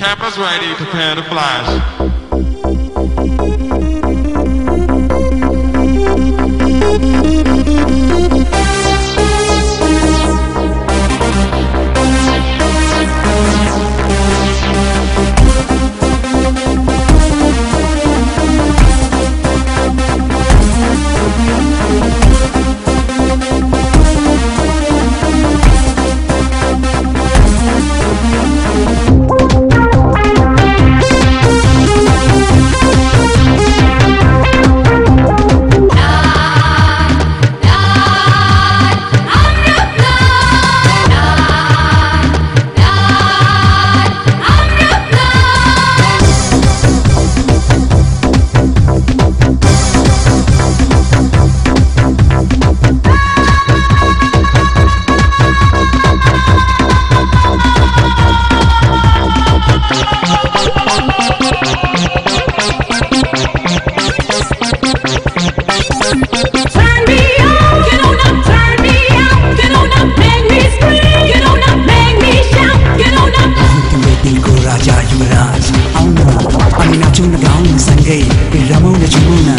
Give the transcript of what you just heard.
Cameras ready, prepare to flash. Aonde a minha Yuraj, Aunga, Aminachuna Gaung Sangay, Ramona Chumuna.